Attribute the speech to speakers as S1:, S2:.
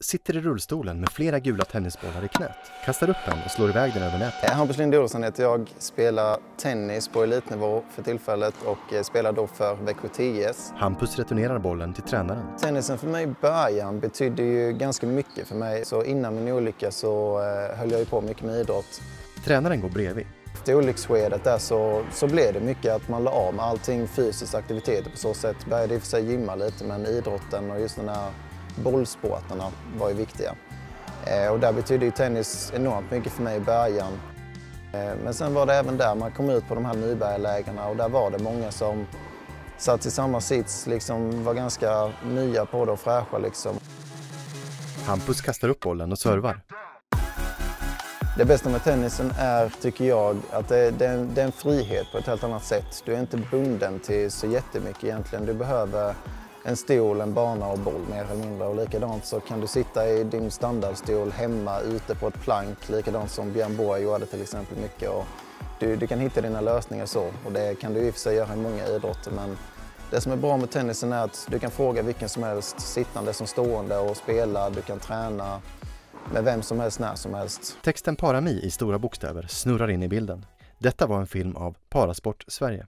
S1: sitter i rullstolen med flera gula tennisbollar i knät, kastar upp en och slår iväg den över nätet.
S2: Hampus Linde Olsson heter jag, spelar tennis på elitnivå för tillfället och eh, spelar då för Växjö TS.
S1: Hampus returnerar bollen till tränaren.
S2: Tennisen för mig i början betydde ju ganska mycket för mig. Så innan min olycka så eh, höll jag ju på mycket med idrott.
S1: Tränaren går bredvid.
S2: Efter olycksskedet där så, så blev det mycket att man la av med allting fysisk aktivitet på så sätt. Började i och för sig gymma lite men idrotten och just den här bollsporterna var ju viktiga. Eh, och där betydde ju tennis enormt mycket för mig i början. Eh, men sen var det även där man kom ut på de här nybörjarlägena och där var det många som satt i samma sits, liksom var ganska nya på det och fräscha liksom.
S1: Hampus kastar upp bollen och servar.
S2: Det bästa med tennisen är, tycker jag, att det, det, är det är en frihet på ett helt annat sätt. Du är inte bunden till så jättemycket egentligen. Du behöver en stol, en bana och boll mer eller mindre. Och likadant så kan du sitta i din standardstol hemma ute på ett plank, likadant som Björn Borg gjorde till exempel mycket. Och du, du kan hitta dina lösningar så och det kan du i och för sig göra i många idrotter men det som är bra med tennisen är att du kan fråga vilken som helst, sittande som stående och spela, du kan träna med vem som helst när som helst.
S1: Texten Parami i stora bokstäver snurrar in i bilden. Detta var en film av Parasport Sverige.